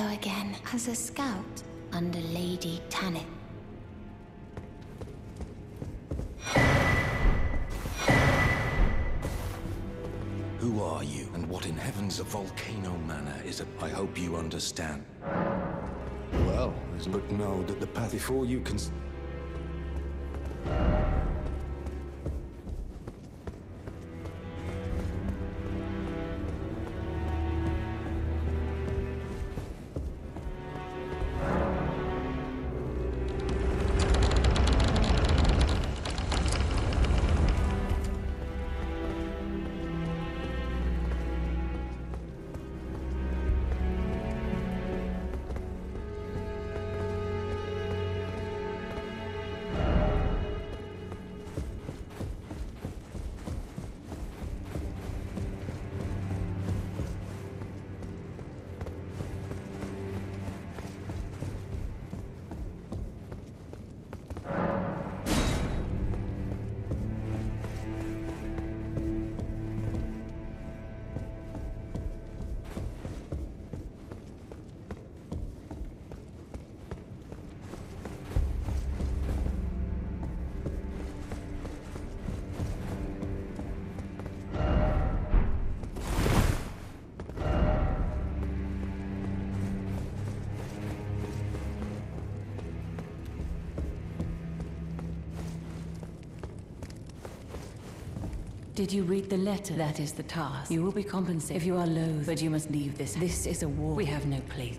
Hello again. As a scout under Lady Tanith. Who are you, and what in heaven's a volcano manor is it? I hope you understand. Well, as look know that the path before you can... Did you read the letter? That is the task. You will be compensated if you are loath, but you must leave this. This is a war. We have no place.